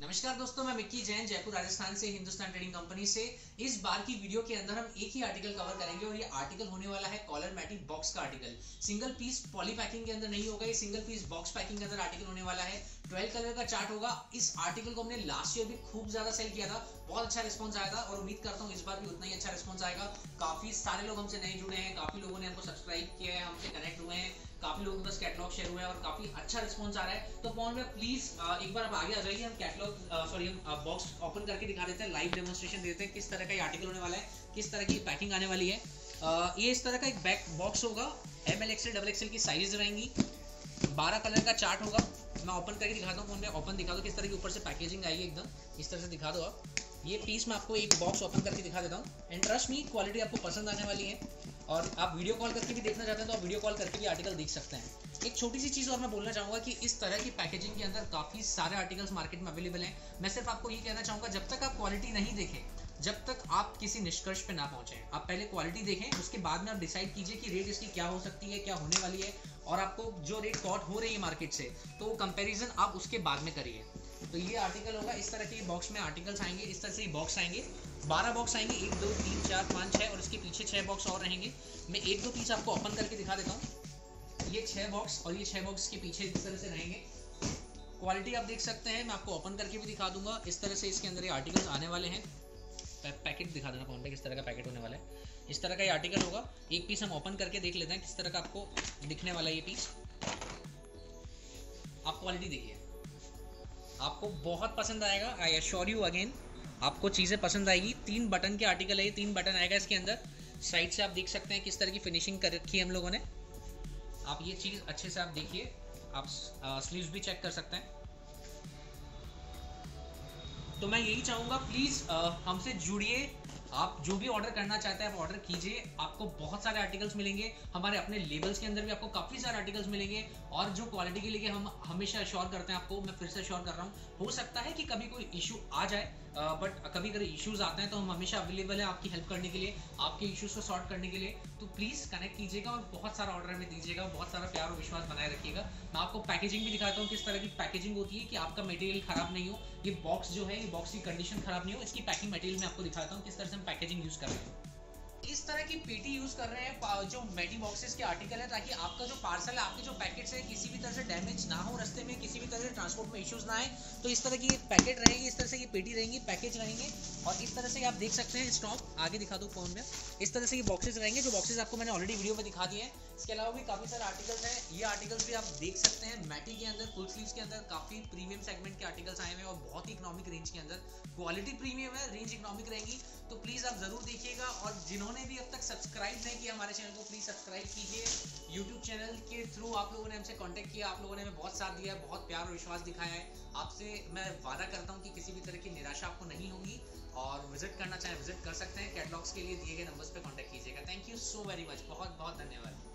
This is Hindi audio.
नमस्कार दोस्तों, मैं मिक्की जैन, जयपुर, राजस्थान से, हिंदुस्तान ट्रेडिंग कंपनी से। इस बार की वीडियो के अंदर हम एक ही आर्टिकल कवर करेंगे और ये आर्टिकल होने वाला है कॉलर मैटिक बॉक्स का article single piece poly packing के अंदर नहीं होगा, ये सिंगल पीस बॉक्स पैकिंग के अंदर आर्टिकल होने वाला है। ट्वेल्व कलर का चार्ट होगा। इस आर्टिकल को हमने लास्ट ईयर भी खूब ज़्यादा सेल किया था। बहुत अच्छा रिस्पॉन्स आया था और उम्मीद करता हूँ इस बार भी उतना ही अच्छा रिस्पॉन्स आएगा। काफ़ी सारे लोग हमसे नए जुड़े हैं, काफ़ी लोगों ने हमको सब्सक्राइब किया है, हमसे कनेक्ट हुए हैं, काफ़ी लोगों के पास कैटलॉग शेयर हुआ है और काफ़ी अच्छा रिस्पॉन्स आ रहा है। तो फ़ोन में प्लीज़ एक बार आप आगे आ जाइए, हम कैटलॉग सॉरी हम बॉक्स ओपन करके दिखा देते हैं। लाइव डेमोन्स्ट्रेशन देते हैं किस तरह का ये आर्टिकल होने वाला है, किस तरह की पैकिंग आने वाली है। ये इस तरह का एक बैक बॉक्स होगा। M L XL double XL की साइज़ रहेंगी। बारह कलर का चार्ट होगा। मैं ओपन करके दिखाता हूँ फ़ोन में ओपन दिखा दो किस तरह की ऊपर से पैकेजिंग आएगी एकदम। इस तरह से दिखा दो आप। ये पीस मैं आपको एक बॉक्स ओपन करके दिखा देता हूँ। एंड ट्रस्ट मी क्वालिटी आपको पसंद आने वाली है। और आप वीडियो कॉल करके भी देखना चाहते हैं तो आप वीडियो कॉल करके भी आर्टिकल देख सकते हैं। एक छोटी सी चीज़ और मैं बोलना चाहूँगा कि इस तरह की पैकेजिंग के अंदर काफ़ी सारे आर्टिकल्स मार्केट में अवेलेबल हैं। मैं सिर्फ़ आपको ये कहना चाहूँगा, जब तक आप क्वालिटी नहीं देखें जब तक आप किसी निष्कर्ष पे ना पहुँचे। आप पहले क्वालिटी देखें, उसके बाद में आप डिसाइड कीजिए कि रेट इसकी क्या हो सकती है, क्या होने वाली है, और आपको जो रेट कॉट हो रही है मार्केट से तो वो कंपेरिजन आप उसके बाद में करिए। तो ये आर्टिकल होगा। इस तरह के बॉक्स में आर्टिकल्स आएँगे, इस तरह से बॉक्स आएँगे। बारह बॉक्स आएँगे, एक, दो, तीन, चार, पाँच छः और इसके पीछे छः बॉक्स और रहेंगे। मैं एक, दो पीस आपको ओपन करके दिखा देता हूँ। ये छः बॉक्स और ये छः बॉक्स के पीछे इस तरह से रहेंगे। क्वालिटी आप देख सकते हैं, मैं आपको ओपन करके भी दिखा दूँगा। इस तरह से इसके अंदर ये आर्टिकल्स आने वाले हैं। पैकेट दिखा देना फ़ोन पे किस तरह का पैकेट होने वाला है। इस तरह का ये आर्टिकल होगा। एक पीस हम ओपन करके देख लेते हैं किस तरह का आपको दिखने वाला ये पीस आप क्वालिटी देखिए। आपको बहुत पसंद आएगा। आई एश्योर यू अगेन आपको चीज़ें पसंद आएगी। तीन बटन के आर्टिकल है ये, तीन बटन आएगा इसके अंदर। साइड से आप देख सकते हैं किस तरह की फिनिशिंग कर रखी है हम लोगों ने। आप ये चीज़ अच्छे से आप देखिए। आप स्लीव्स भी चेक कर सकते हैं। तो मैं यही चाहूँगा प्लीज़ हमसे जुड़िए आप जो भी ऑर्डर करना चाहते हैं, आप ऑर्डर कीजिए। आपको बहुत सारे आर्टिकल्स मिलेंगे। हमारे अपने लेबल्स के अंदर भी आपको काफ़ी सारे आर्टिकल्स मिलेंगे। और जो क्वालिटी के लिए हम हमेशा अश्योर करते हैं आपको, मैं फिर से अश्योर कर रहा हूँ, हो सकता है कि कभी कोई इशू आ जाए बट कभी कभी इश्यूज़ आते हैं तो हम हमेशा अवेलेबल है आपकी हेल्प करने के लिए, आपके इश्यूज़ को सॉर्ट करने के लिए। तो प्लीज़ कनेक्ट कीजिएगा और बहुत सारा ऑर्डर हमें दीजिएगा, बहुत सारा प्यार और विश्वास बनाए रखिएगा। मैं आपको पैकेजिंग भी दिखाता हूँ किस तरह की पैकेजिंग होती है कि आपका मटेरियल खराब नहीं हो। ये बॉक्स जो है, ये बॉक्स की कंडीशन खराब नहीं हो। इसकी पैकिंग मटेरियल मैं आपको दिखाता हूँ किस तरह से हम पैकेजिंग यूज़ कर रहे हैं। इस तरह की पीटी यूज़ कर रहे हैं जो मेटी बॉक्सेस के आर्टिकल है, ताकि आपका जो पार्सल है, आपके जो पैकेट है, किसी भी तरह से डैमेज ना हो रस्ते में, किसी भी तरह से ट्रांसपोर्ट में इश्यूज़ ना आए तो इस तरह की पैकेट रहेगी, इस तरह से ये पेटी रहेंगी पैकेज रहेंगे। और इस तरह से आप देख सकते हैं स्टॉक। आगे दिखा दो फ़ोन में। इस तरह से ये बॉक्सेस रहेंगे, जो बॉक्सेस आपको मैंने ऑलरेडी वीडियो में दिखा दिए हैं। इसके अलावा भी काफ़ी सारे आर्टिकल्स हैं। ये आर्टिकल्स भी आप देख सकते हैं मैटी के अंदर फुल स्लीव्स के अंदर। काफ़ी प्रीमियम सेगमेंट के आर्टिकल्स आए हुए हैं और बहुत ही इकोनॉमिक रेंज के अंदर। क्वालिटी प्रीमियम है रेंज इकोनॉमिक रहेगी। तो प्लीज़ आप ज़रूर देखिएगा और जिन्होंने भी अब तक सब्सक्राइब नहीं किया हमारे चैनल को प्लीज़ सब्सक्राइब कीजिए। यूट्यूब चैनल के थ्रू आप लोगों ने हमसे कॉन्टैक्ट किया। आप लोगों ने हमें बहुत साथ दिया है बहुत प्यार और विश्वास दिखाया है। आपसे मैं वादा करता हूँ कि किसी भी तरह की निराशा आपको नहीं होगी। विज़िट करना चाहें, विज़िट कर सकते हैं। कैटलॉग्स के लिए दिए गए नंबर्स पर कॉन्टैक्ट कीजिएगा। Thank you so very much बहुत बहुत धन्यवाद।